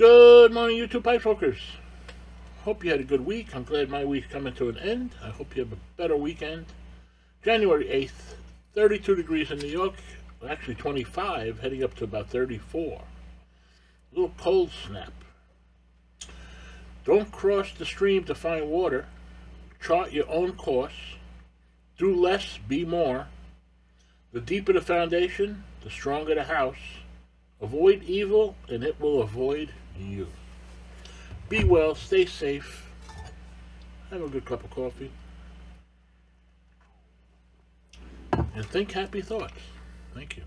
Good morning, YouTube pipe smokers. Hope you had a good week. I'm glad my week's coming to an end. I hope you have a better weekend. January 8th, 32 degrees in New York. Actually 25, heading up to about 34. A little cold snap. Don't cross the stream to find water. Chart your own course. Do less, be more. The deeper the foundation, the stronger the house. Avoid evil, and it will avoid you. Be well, stay safe. Have a good cup of coffee. And think happy thoughts. Thank you.